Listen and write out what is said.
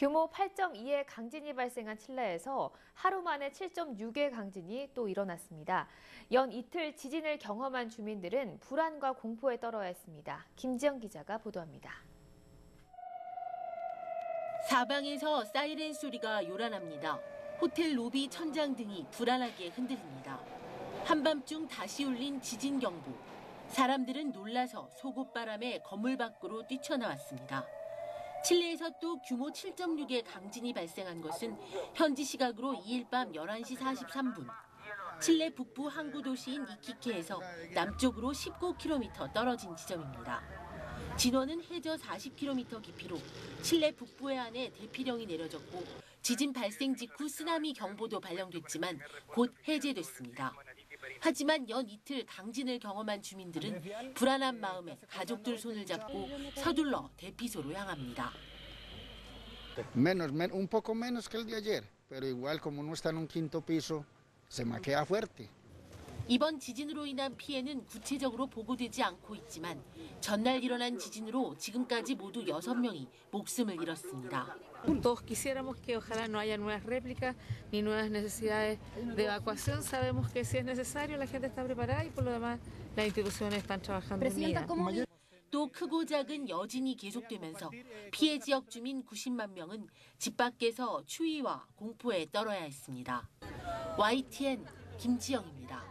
규모 8.2의 강진이 발생한 칠레에서 하루 만에 7.6의 강진이 또 일어났습니다. 연 이틀 지진을 경험한 주민들은 불안과 공포에 떨어야 했습니다. 김지영 기자가 보도합니다. 사방에서 사이렌 소리가 요란합니다. 호텔 로비 천장 등이 불안하게 흔들립니다. 한밤중 다시 울린 지진 경보. 사람들은 놀라서 속옷바람에 건물 밖으로 뛰쳐나왔습니다. 칠레에서 또 규모 7.6의 강진이 발생한 것은 현지 시각으로 2일 밤 11시 43분. 칠레 북부 항구 도시인 이키케에서 남쪽으로 19km 떨어진 지점입니다. 진원은 해저 40km 깊이로 칠레 북부 해안에 대피령이 내려졌고 지진 발생 직후 쓰나미 경보도 발령됐지만 곧 해제됐습니다. 하지만 연 이틀 강진을 경험한 주민들은 불안한 마음에 가족들 손을 잡고 서둘러 대피소로 향합니다. Menos, men- un poco menos que el de ayer, pero igual como no está en un quinto piso, se maquea fuerte. 이번 지진으로 인한 피해는 구체적으로 보고되지 않고 있지만 전날 일어난 지진으로 지금까지 모두 6명이 목숨을 잃었습니다. Todos quisiéramos que ojalá no haya nuevas réplicas ni nuevas necesidades de evacuación. Sabemos que si es necesario la gente está preparada y por lo demás las instituciones están trabajando unidas. 또 크고 작은 여진이 계속되면서 피해 지역 주민 90만 명은 집 밖에서 추위와 공포에 떨어야 했습니다. YTN 김지영입니다.